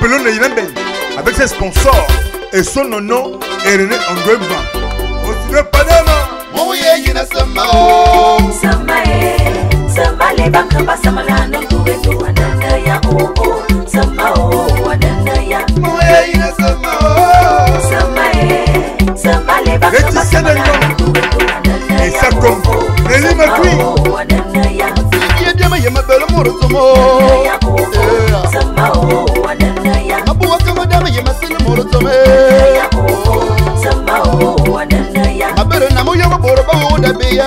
Pelon de Yvendeng avec ses sponsors et son nom est René Angoima. Aussi de Panama. Mouye Yina Sama. Oh. Sama e, eh. Sama le banga basama na ndokuwe eh, tu ananda ya o oh, o. Oh. Sama o ananda ya. Mouye Yina Sama. Sama e, eh. Sama le banga basama na ndokuwe tu ananda ya o o. Et ça comme Nelly McQueen. Sama o ananda ya. Sidiye diama yema belo morotomo. Ananda ya o. nyimasini mulutsume abere namuyo wa boro bawo wudabiya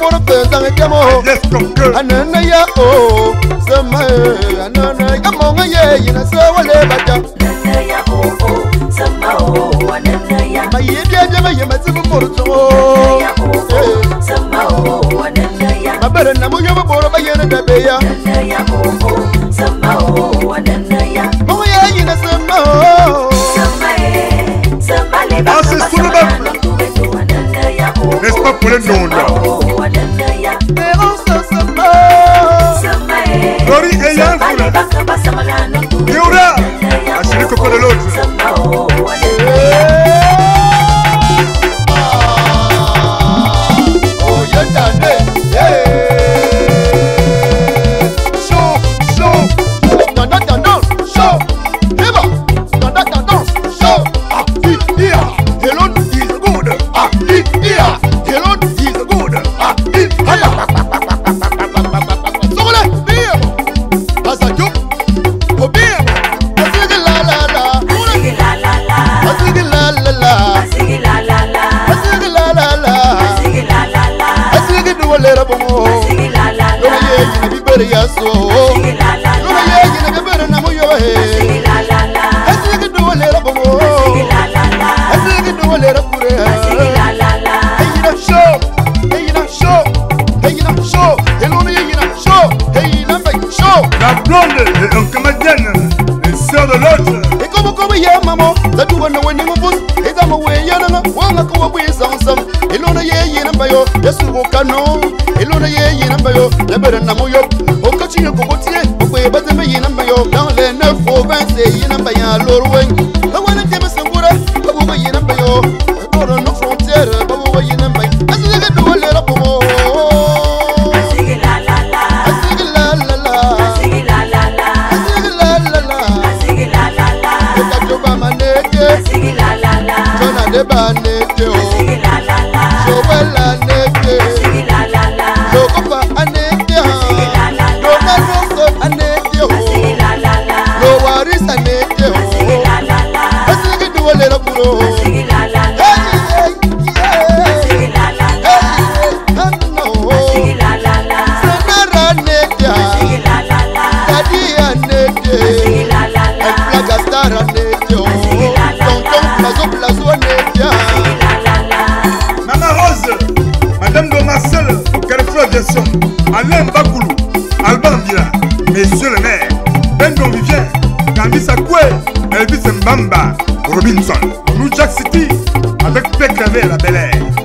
muru pesan kemo anana ya o sama e, anana ya mo ngaye yina so wale bata anana ya o o sama o anana Ma maye dia jama ya mazibu muru to ya o o eh. sama o anana Ma mabara na mo yobo boro ba yena dabe be ya anana ya o o sama o anana ya mo e, e ya yina sama o sama e sama le ba sama N'est-ce pas pour le nom là et un canadienne, les sœurs de l'autre. Et comme comme hier, maman, ça tu vois, nous n'y mousse, et ça m'a oué, yana, wanga kowa bouye ensemble. Et l'on a yé yéna bayo, y'a sur vos canons. Et l'on a yé yéna bayo, y'a belle na mouyo. Au continue, au continue, au pays, batemé yéna bayo, dans les neuf provinces, yéna bayan, l'orouin. madame donga seul carrefour aviation alain bakulu alban mbila monsieur le maire bendo vivien kandisa kwe elvis mbamba robinson new jack city avec pkv la bel air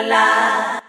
la la.